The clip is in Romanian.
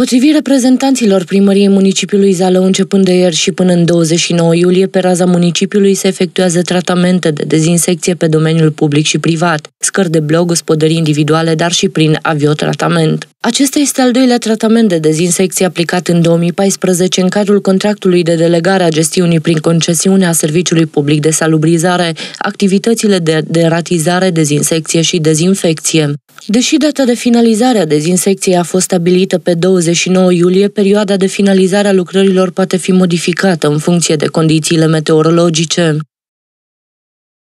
Potrivit reprezentanților primăriei municipiului Zalău, începând de ieri și până în 29 iulie, pe raza municipiului se efectuează tratamente de dezinsecție pe domeniul public și privat, scări de blog, gospodării individuale, dar și prin aviotratament. Acesta este al doilea tratament de dezinsecție aplicat în 2014 în cadrul contractului de delegare a gestiunii prin concesiunea Serviciului Public de Salubrizare, activitățile de deratizare, dezinsecție și dezinfecție. Deși data de finalizare a dezinsecției a fost stabilită pe 29 iulie, perioada de finalizare a lucrărilor poate fi modificată în funcție de condițiile meteorologice.